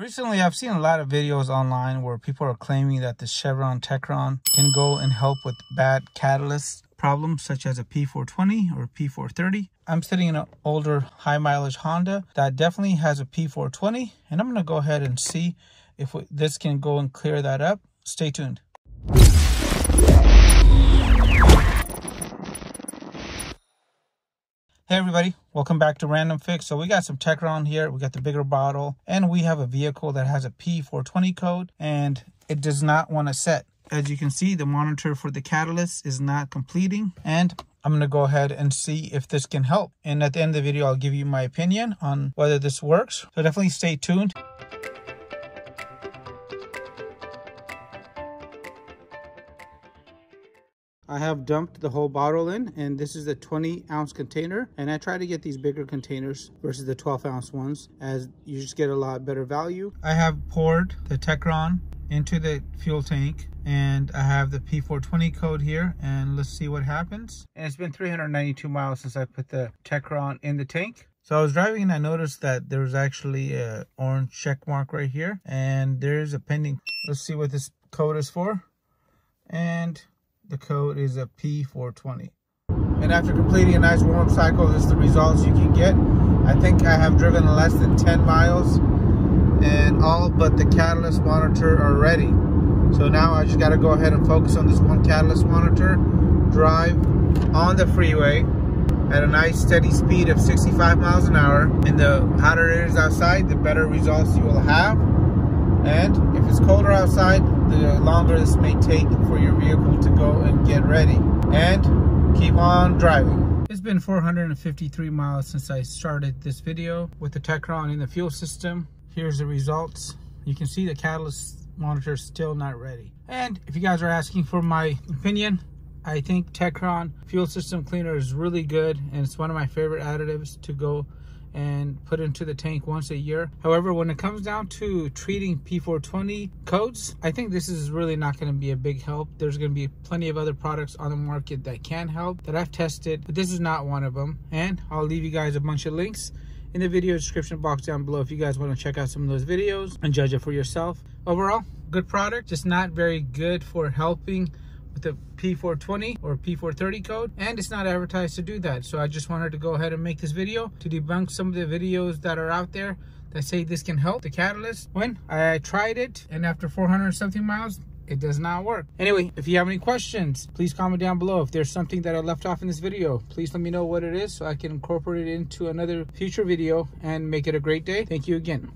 Recently, I've seen a lot of videos online where people are claiming that the Chevron Techron can go and help with bad catalyst problems such as a P420 or P430. I'm sitting in an older high mileage Honda that definitely has a P420 and I'm going to go ahead and see if this can go and clear that up. Stay tuned. Hey everybody, welcome back to Random Fix. So we got some Techron here, we got the bigger bottle, and we have a vehicle that has a P420 code, and it does not want to set. As you can see, the monitor for the catalyst is not completing, and I'm going to go ahead and see if this can help. And at the end of the video, I'll give you my opinion on whether this works. So definitely stay tuned. I have dumped the whole bottle in and this is a 20 ounce container and I try to get these bigger containers versus the 12 ounce ones as you just get a lot better value. I have poured the Techron into the fuel tank and I have the P420 code here and let's see what happens. And it's been 392 miles since I put the Techron in the tank. So I was driving and I noticed that there was actually a orange check mark right here and there's a pending. Let's see what this code is for. And the code is a P420. And after completing a nice warm cycle, this is the results you can get. I think I have driven less than 10 miles and all but the catalyst monitor are ready. So now I just got to go ahead and focus on this one catalyst monitor, drive on the freeway at a nice steady speed of 65 miles an hour. And the hotter it is outside, the better results you will have. And if it's colder outside, the longer this may take for your vehicle to go and get ready. And keep on driving. It's been 453 miles since I started this video with the Techron in the fuel system. Here's the results. You can see the catalyst monitor is still not ready. And if you guys are asking for my opinion, I think Techron fuel system cleaner is really good and it's one of my favorite additives to go and put into the tank once a year. However, when it comes down to treating P420 codes, I think this is really not going to be a big help. There's going to be plenty of other products on the market that can help that I've tested, but this is not one of them. And I'll leave you guys a bunch of links in the video description box down below if you guys want to check out some of those videos and judge it for yourself. Overall, good product, just not very good for helping with the P420 or P430 code and it's not advertised to do that so I just wanted to go ahead and make this video to debunk some of the videos that are out there that say this can help the catalyst when I tried it and after 400 something miles it does not work. Anyway, if you have any questions, please comment down below. If there's something that I left off in this video, please let me know what it is so I can incorporate it into another future video and make it a great day. Thank you again.